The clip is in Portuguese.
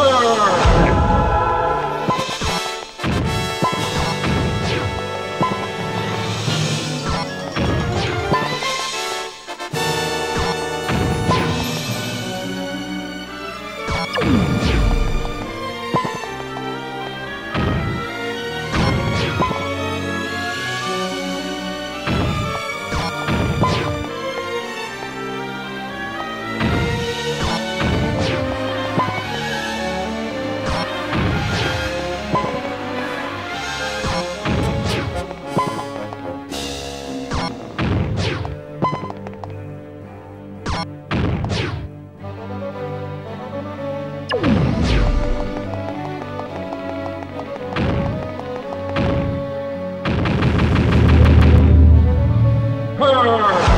Super! Thunder!